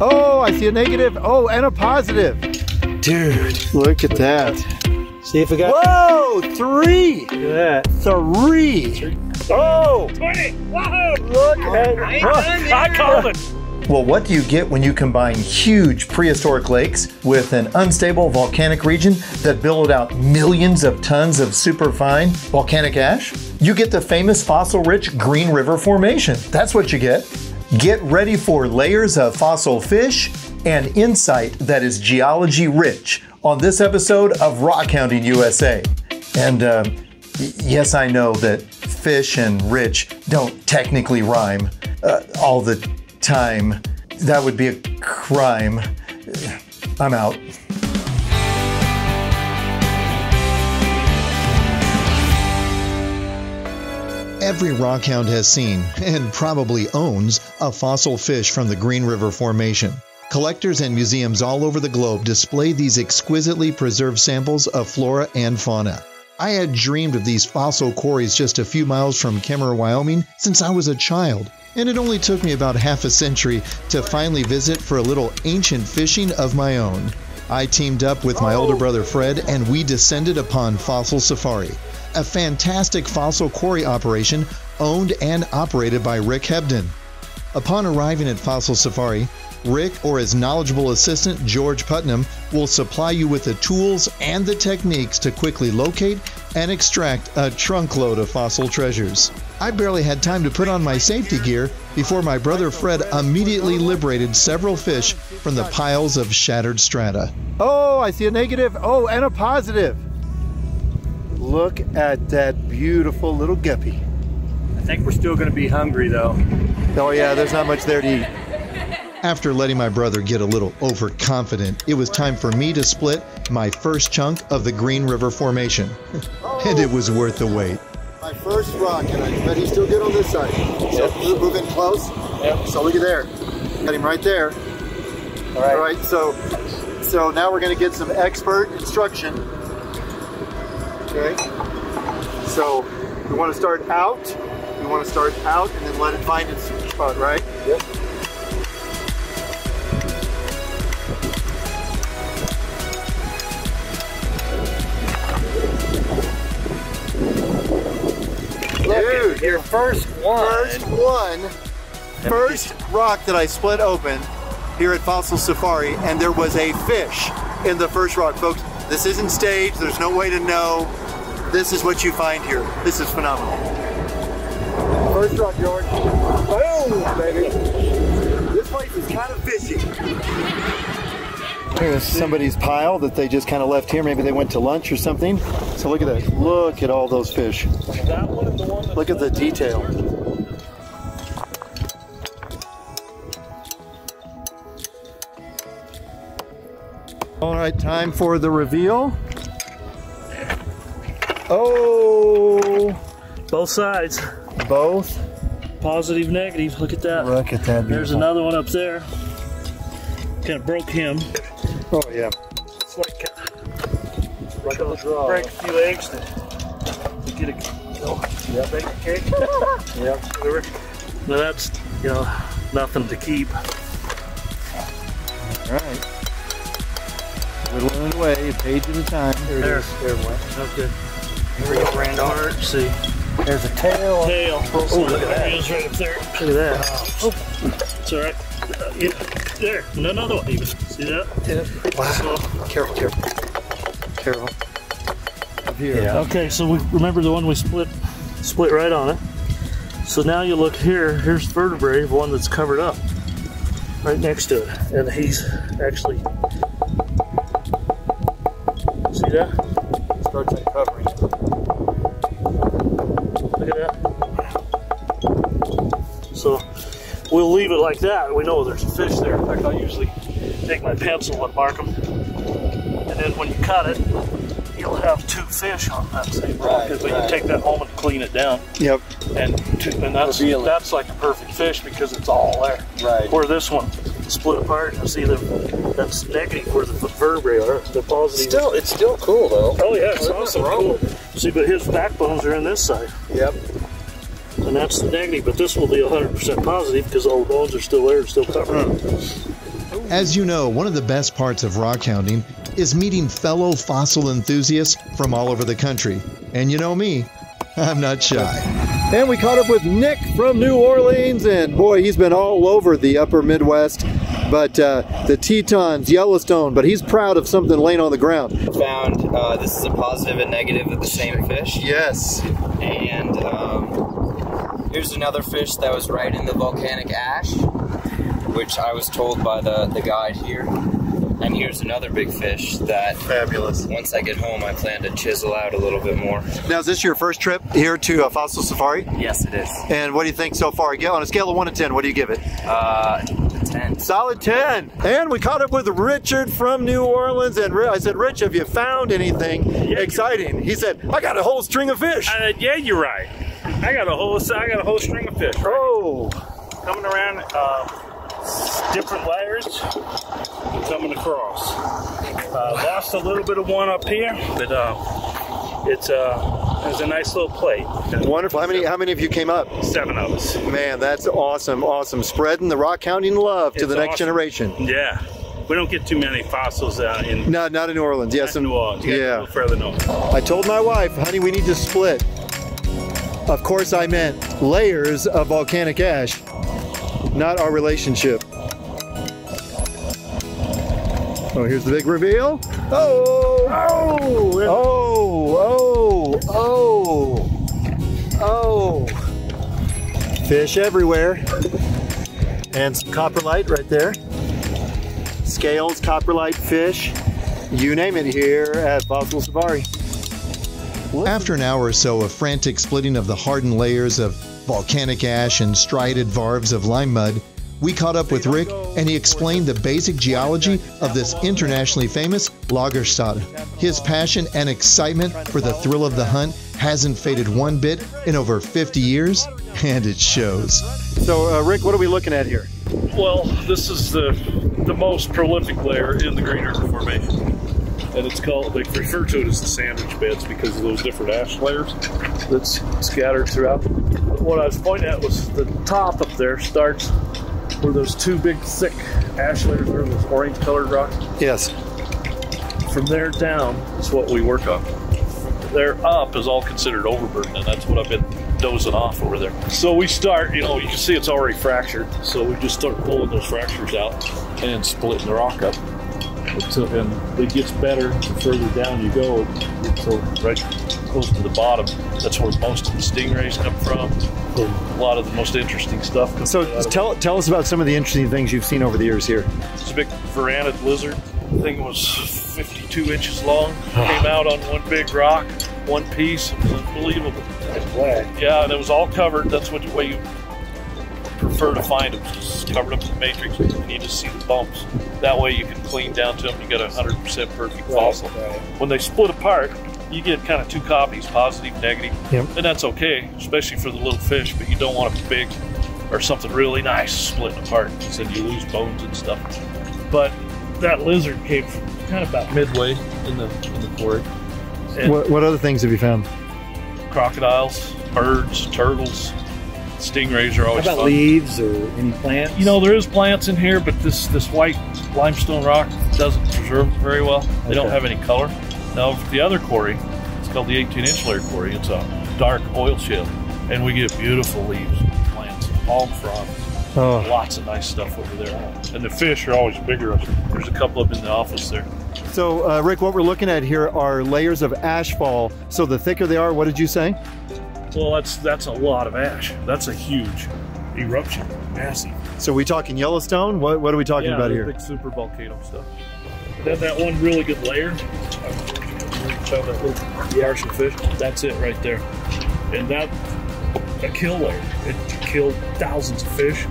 Oh, I see a negative. Oh, and a positive. Dude. Look at that. See if we got. Whoa, three. Oh. Look at that. Three. Oh! 20! Whoa! Look at I called it! Well, what do you get when you combine huge prehistoric lakes with an unstable volcanic region that billowed out millions of tons of superfine volcanic ash? You get the famous fossil rich Green River Formation. That's what you get. Get ready for layers of fossil fish and insight that is geology rich on this episode of Rockhounding USA. And um, yes, I know that fish and rich don't technically rhyme uh, all the time. That would be a crime. I'm out. Every rockhound has seen, and probably owns, a fossil fish from the Green River Formation. Collectors and museums all over the globe display these exquisitely preserved samples of flora and fauna. I had dreamed of these fossil quarries just a few miles from Kemmerer, Wyoming since I was a child, and it only took me about half a century to finally visit for a little ancient fishing of my own. I teamed up with my older oh. brother Fred and we descended upon Fossil Safari, a fantastic fossil quarry operation owned and operated by Rick Hebdon. Upon arriving at Fossil Safari, Rick or his knowledgeable assistant George Putnam will supply you with the tools and the techniques to quickly locate and extract a trunkload of fossil treasures. I barely had time to put on my safety gear before my brother Fred immediately liberated several fish from the piles of shattered strata. Oh, I see a negative. Oh, and a positive. Look at that beautiful little guppy. I think we're still going to be hungry though. Oh, yeah, there's not much there to eat. After letting my brother get a little overconfident, it was time for me to split my first chunk of the Green River Formation. and it was worth the wait. My first rock, and I bet he's still good on this side. So move, move in close. Yep. So look at there. Got him right there. All right. All right, so so now we're going to get some expert instruction. Okay. So we want to start out. We want to start out and then let it find its spot, right? Yep. Dude, Your first one. first one, first rock that I split open here at Fossil Safari, and there was a fish in the first rock, folks. This isn't staged. There's no way to know. This is what you find here. This is phenomenal. First rock, George. Boom, baby. This place is kind of fishy. Here's somebody's pile that they just kind of left here. Maybe they went to lunch or something. So look at that. Look at all those fish. That one and the one. Look at the detail. All right, time for the reveal. Oh, Both sides. both. Positive, negative. Look at that. Look at that. There's another one up there. Kind of broke him. Oh yeah. It's like like a draw. Break a few eggs to, to get a you know, Yep. bake a cake. yeah. Whatever. Now that's you know nothing to keep. All right. Whittling it away, a page at a time. There it There. is. There it went. Okay. Here we go, Randall. Heart. See There's a tail. tail. Oh, look at that. Tail's right up there. Look at that. Oh, it's all right. Uh, yeah, there. And another one. Even. See that? Wow. So, Careful, careful. Careful. Up here. Yeah. Okay, so we remember the one we split split right on it. So now you look here, here's the vertebrae, the one that's covered up. Right next to it. And he's actually see that? Starts uncovering. We'll leave it like that. We know there's a fish there. In fact, I'll usually take my pencil and mark them. And then when you cut it, you'll have two fish on that same rock. Right, but right. you take that home and clean it down. Yep. and two, and that's Reveal that's like a perfect fish because it's all there. Right. Where this one split apart, you see the that's negative where the vertebrae are. The positive. Still, it's still cool though. oh yeah, it's There's awesome. Cool. See, but his backbones are in this side, Yep. And that's the negative. But this will be 100% positive because all the bones are still there, and still covered. As you know, one of the best parts of rock hounding is meeting fellow fossil enthusiasts from all over the country. And you know me, I'm not shy. And we caught up with Nick from New Orleans, and boy, he's been all over the upper Midwest. But uh, the Tetons, Yellowstone, but he's proud of something laying on the ground. Found uh, this is a positive and negative of the same fish. Yes. And um, here's another fish that was right in the volcanic ash, which I was told by the, the guide here. And here's another big fish that Fabulous. once I get home, I plan to chisel out a little bit more. Now, is this your first trip here to a fossil safari? Yes, it is. And what do you think so far? Yeah, On a scale of 1 to 10, what do you give it? Uh, 10. Solid 10. And we caught up with Richard from New Orleans. And I said, Rich, have you found anything exciting? He said, I got a whole string of fish. I said, yeah, you're right. I got a whole, I got a whole string of fish Oh, coming around, uh, different layers, coming across. Uh, lost a little bit of one up here, but uh, it's uh, it's a nice little plate. wonderful. How many, how many of you came up? Seven of us. Man, that's awesome, awesome. Spreading the rock hounding love to It's the next awesome. generation. Yeah, we don't get too many fossils out in No, not in New Orleans. Yes, in New Orleans. Yeah. further north. I told my wife, honey, we need to split. Of course, I meant layers of volcanic ash, not our relationship. Oh, here's the big reveal. Oh! Oh! Oh! Oh! Oh! Oh! Fish everywhere. And some coprolite right there. Scales, coprolite, fish. You name it here at Fossil Safari. After an hour or so of frantic splitting of the hardened layers of volcanic ash and striated varves of lime mud, we caught up with Rick and he explained the basic geology of this internationally famous Lagerstatte. His passion and excitement for the thrill of the hunt hasn't faded one bit in over 50 years, and it shows. So, uh, Rick, what are we looking at here? Well, this is the the most prolific layer in the Green River Formation. And it's called, they refer to it as the sandwich beds because of those different ash layers that's scattered throughout. But what I was pointing at was the top up there starts where those two big thick ash layers are, those orange colored rocks. Yes. From there down is what we work on. There up is all considered overburden, and that's what I've been dozing off over there. So we start, you know, you can see it's already fractured, so we just start pulling those fractures out and splitting the rock up. Until, and it gets better the further down you go. So right close to the bottom, that's where most of the stingrays come from. A lot of the most interesting stuff. comes So, out of tell tell us about some of the interesting things you've seen over the years here. it's a big varanid lizard. The thing was 52 inches long. Came ah. out on one big rock, one piece. It was unbelievable. Yeah, and it was all covered. That's what way you prefer to find them. Just covered up in matrix, and you just see the bumps. That way you can clean down to them. You get a 100% perfect fossil. When they split apart, you get kind of two copies, positive, negative, Yep. and that's okay, especially for the little fish. But you don't want a big or something really nice splitting apart, because then you lose bones and stuff. But that lizard came from kind of about midway in the in the quarry. What, what other things have you found? crocodiles, birds, turtles, stingrays are always How about fun. leaves or any plants? You know, there is plants in here, but this this white limestone rock doesn't preserve very well. They don't have any color. Now, the other quarry, it's called the 18 inch layer quarry. It's a dark oil shale, and we get beautiful leaves, plants, palm frond, Oh, lots of nice stuff over there. And the fish are always bigger. There's a couple up in the office there. so uh, Rick, what we're looking at here are layers of ashfall. So the thicker they are, what did you say? Well, that's that's a lot of ash. That's a huge eruption, massive. So we talking Yellowstone? What what are we talking yeah, about the here? Big super volcano stuff. Then that one really good layer. Little Yarshall fish. That's it right there. And that a kill layer. It killed thousands of fish.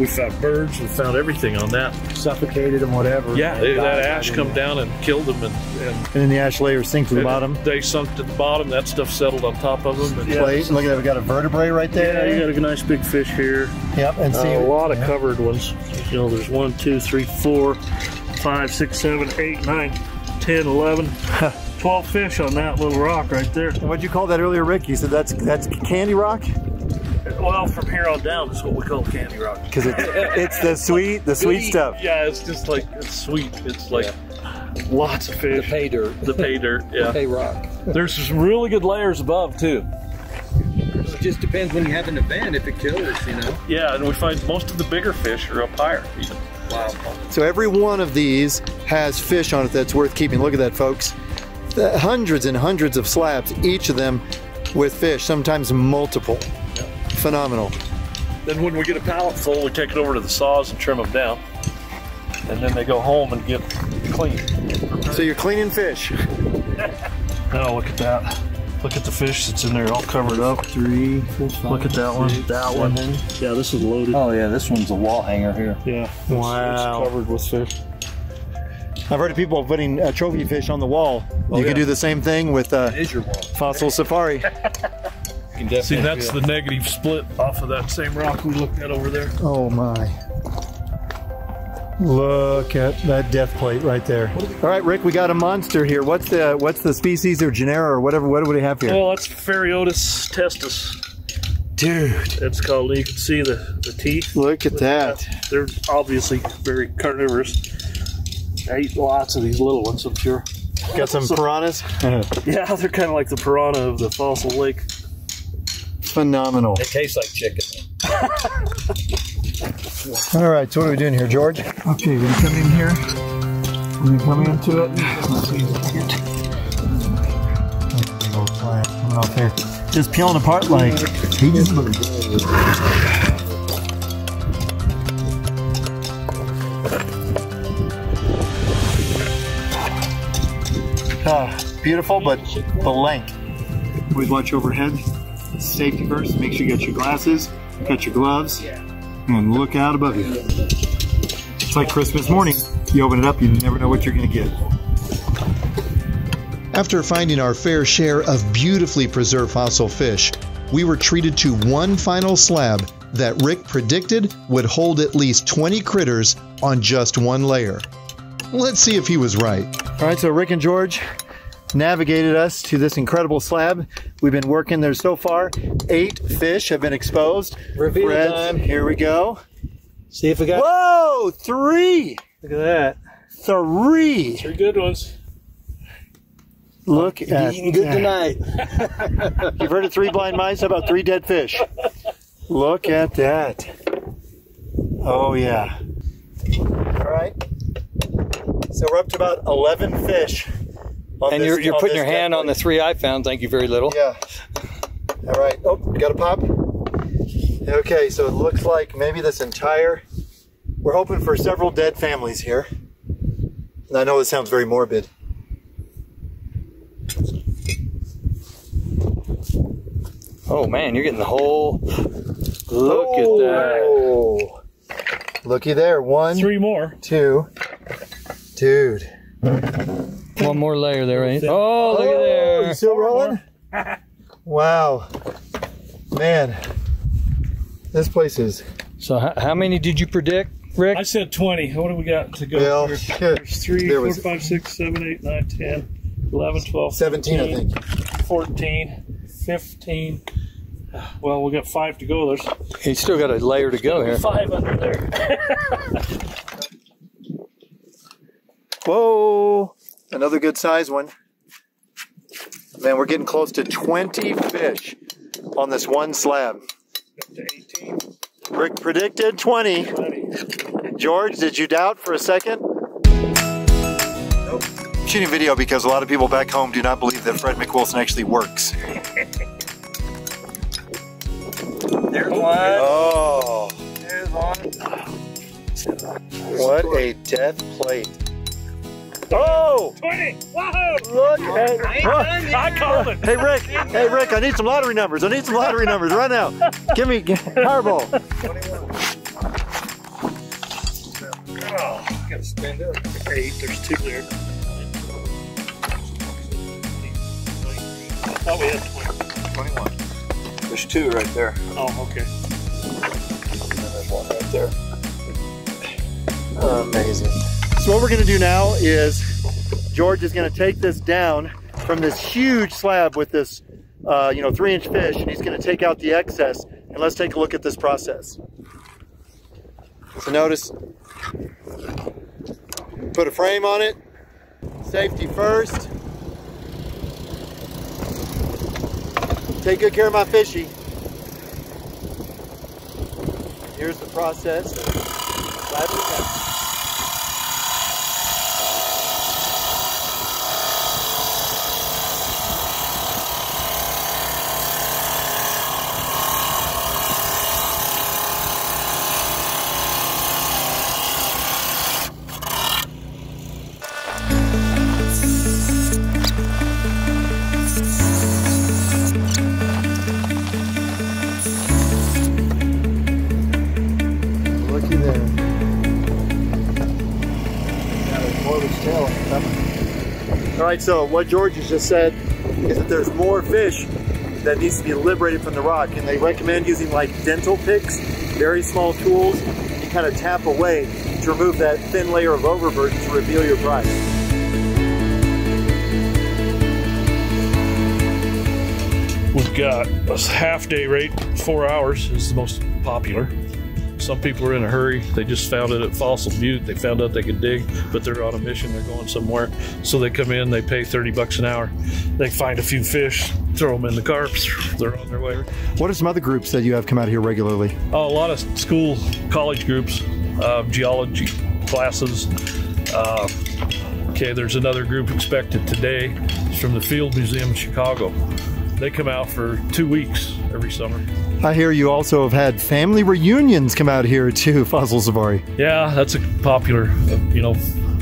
We found birds. We found everything on that. suffocated and whatever. Yeah, They they, that ash right come down and killed them, and, and And then the ash layer sink to the bottom. They sunk to the bottom. That stuff settled on top of them. And Plate. Look at that, we got a vertebrae right there. Yeah, you got a nice big fish here. Yep, and see Uh, a lot of yeah. covered ones. You know, there's one, two, three, four, five, six, seven, eight, nine, ten, eleven, twelve fish on that little rock right there. What'd you call that earlier, Rick? You said that's that's Candy Rock. Well, from here on down is what we call candy rock. Because it, it's the sweet, the sweet stuff. Yeah, it's just like it's sweet. It's like lots of fish. The pay dirt. The pay dirt. Yeah. Pay rock. There's some really good layers above too. It just depends when you have an event if it kills, you know. Yeah, and we find most of the bigger fish are up higher. Even. Wow. So every one of these has fish on it that's worth keeping. Look at that, folks. The hundreds and hundreds of slabs, each of them with fish, sometimes multiple. Phenomenal. Then when we get a pallet full, we take it over to the saws and trim them down, and then they go home and get clean. So you're cleaning fish. Oh, look at that. Look at the fish that's in there all covered up. Three, four, five, Look at that one. six, That one. Yeah, this is loaded. Oh yeah, this one's a wall hanger here. Yeah. it's- Wow. It's covered with fish. I've heard of people putting uh, trophy fish on the wall. you yeah. can do the same thing with uh, your wall? Fossil Safari. You can definitely See, that's the negative split off of that same rock we looked at over there. Oh my. Look at that death plate right there. All right, Rick, we got a monster here. What's the what's the species or genera or whatever? What do we have here? Well, that's Phareodus testis. Dude, It's called. You can see the, the teeth. look at that. They're obviously very carnivorous. I eat lots of these little ones, I'm sure. Got some piranhas. Yeah, they're kind of like the piranha of the fossil lake. Phenomenal. It tastes like chicken. All right, so what are we doing here, George? Okay, we're gonna come in here. We're gonna come into it. Coming off here. Just peeling apart like. Ah, beautiful, but the blank. Always watch overhead. Safety first. Make sure you got your glasses, got your gloves, and look out above you. It's like Christmas morning. You open it up, you never know what you're going to get. After finding our fair share of beautifully preserved fossil fish, we were treated to one final slab that Rick predicted would hold at least 20 critters on just one layer. Let's see if he was right. All right, so Rick and George navigated us to this incredible slab. We've been working there so far. Eight fish have been exposed. Reveal Fred, time. Here we go. See if we got. Whoa, three! Look at that. Three! Three good ones. Look at Eating good that. tonight. You've heard of three blind mice? How about three dead fish? Look at that. Oh, yeah. All right. So we're up to about 11 fish. On And this- you're, you're on putting your hand on the three I found. Thank you very little. Yeah. All right. Oh, got a pop. Okay, so it looks like maybe this entire. We're hoping for several dead families here. And I know this sounds very morbid. Oh man, you're getting the whole. Look at oh. that. Oh. Looky there. One, Three more. two. Dude. One more layer there, ain't? Oh, look at oh, You still rolling? wow. Man. This place is. So how, how many did you predict, Rick? I said 20. What do we got to go? Well, here? There's 3, There 4, was 5, 6, 7, 8, 9, 10, 11, 12, 17, I think. 14, 15. Well, we got five to go. There's He's still got a layer to go here. five under there. Whoa! Another good size one. Man, we're getting close to 20 fish on this one slab. Up to 18, Rick predicted 20. 20. George, did you doubt for a second? Nope. Shooting video because a lot of people back home do not believe that Fred McWilson actually works. There's one. Oh, There's one. what a death plate. Oh, 20! Whoa! look at I called it. Hey Rick, hey Rick, I need some lottery numbers. I need some lottery numbers right now. Give me Powerball. Oh, gotta stand up. Eight, there's two there. I thought we had 20. 21. There's two right there. Oh, okay. There's one right there. Amazing. What we're gonna do now is George is gonna take this down from this huge slab with this, uh, you know, three inch fish, and he's gonna take out the excess And let's take a look at this process. So notice, put a frame on it, safety first. Take good care of my fishy. Here's the process. All right, so what George has just said is that there's more fish that needs to be liberated from the rock, and they recommend using like dental picks, very small tools, and kind of tap away to remove that thin layer of overburden to reveal your prize. We've got a half day rate, four hours is the most popular. Some people are in a hurry. They just found it at Fossil Butte. They found out they could dig, but they're on a mission. They're going somewhere. So they come in, they pay 30 bucks an hour. They find a few fish, throw them in the car, they're on their way. What are some other groups that you have come out here regularly? Oh, a lot of school, college groups, uh, geology classes. Uh, okay, there's another group expected today. It's from the Field Museum in Chicago. They come out for two weeks every summer. I hear you also have had family reunions come out here too, Fossil Safari. Yeah, that's a popular. You know,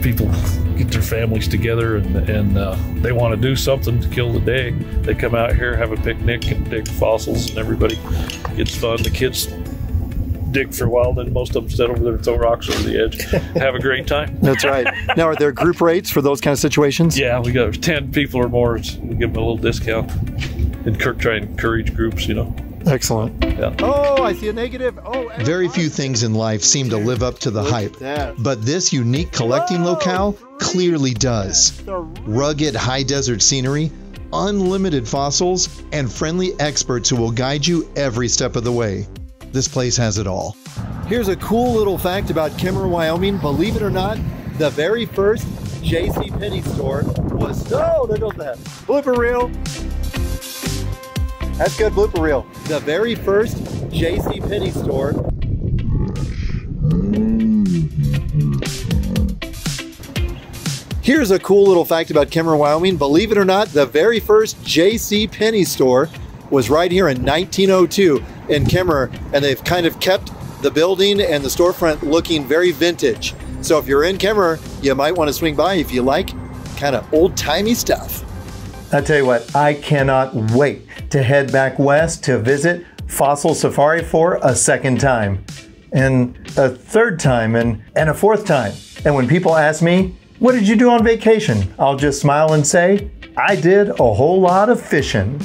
people get their families together and and uh, they want to do something to kill the day. They come out here, have a picnic, and dig fossils, and everybody gets fun. The kids dig for a while, then most of them sit over there and throw rocks over the edge. have a great time. That's right. now, are there group rates for those kind of situations? Yeah, we got ten people or more. We give them a little discount. And Kirk try and encourage groups, you know. Excellent. Yeah. Oh, I see a negative. Oh, Very few things in life seem to live up to the hype, that. but this unique collecting locale clearly does. Rugged high desert scenery, unlimited fossils, and friendly experts who will guide you every step of the way. This place has it all. Here's a cool little fact about Kemmerer, Wyoming. Believe it or not, the very first J.C. Penney store was. Oh, there goes that blooper reel. That's good blooper reel. The very first J.C. Penney store. Here's a cool little fact about Kemmerer, Wyoming. Believe it or not, the very first J.C. Penney store was right here in 1902 in Kemmerer, and they've kind of kept the building and the storefront looking very vintage. So if you're in Kemmerer, you might want to swing by if you like kind of old timey stuff. I tell you what, I cannot wait to head back west to visit Fossil Safari for a second time, and a third time, and, and a fourth time. And when people ask me, What did you do on vacation? I'll just smile and say, I did a whole lot of fishing.